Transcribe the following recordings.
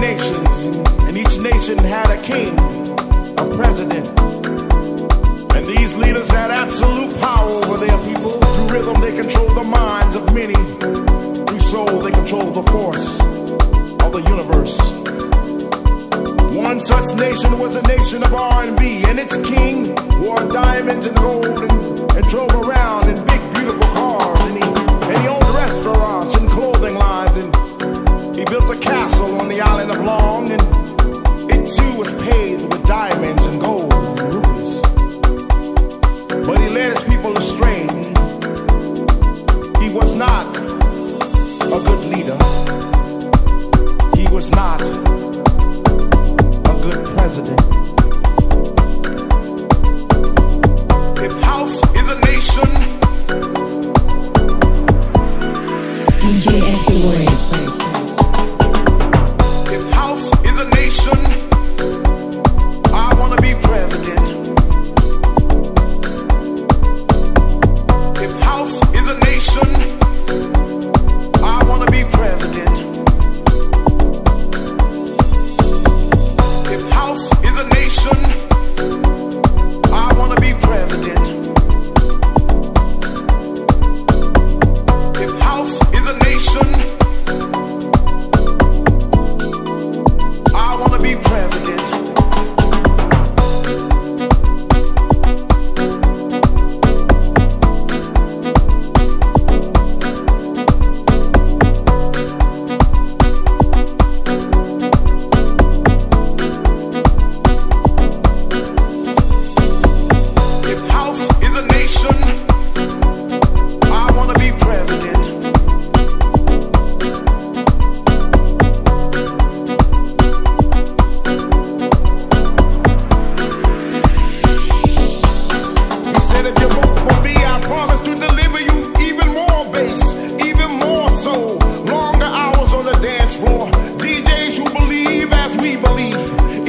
nations, and each nation had a king, a president. And these leaders had absolute power over their people. Through rhythm, they controlled the minds of many. Through soul, they controlled the force of the universe. One such nation was a nation of R&B, and its king wore diamonds and gold and, diamonds and gold and rubies. But he led his people astray. He was not a good leader. He was not a good president. If house is a nation, DJ Escalade. Soul. Longer hours on the dance floor. DJs who believe as we believe.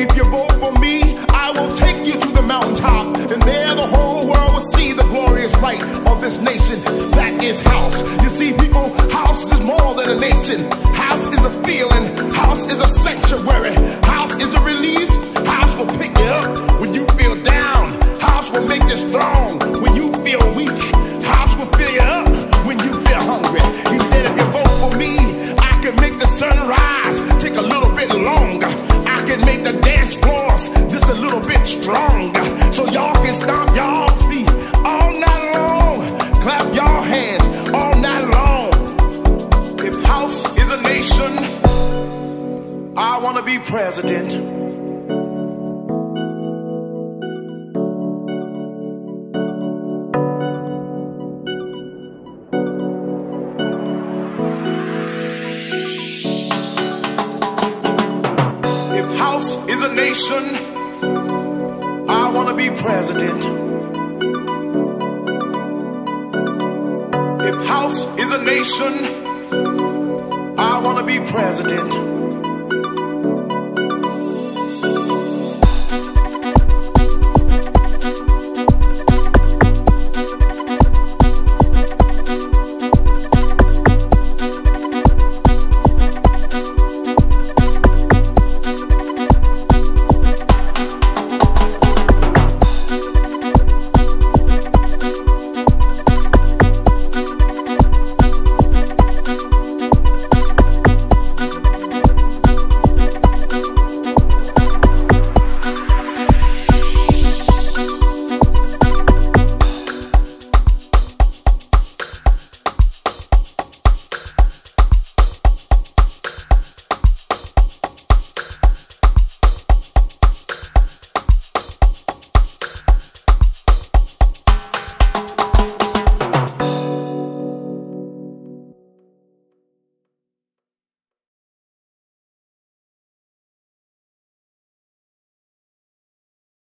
If you vote for me, I will take you to the mountaintop. And there the whole world will see the glorious light of this nation. That is house. You see, people, house is more than a nation. House is a feeling. House is a sanctuary. Be president. If house is a nation, I wanna be president. If house is a nation, I wanna be president.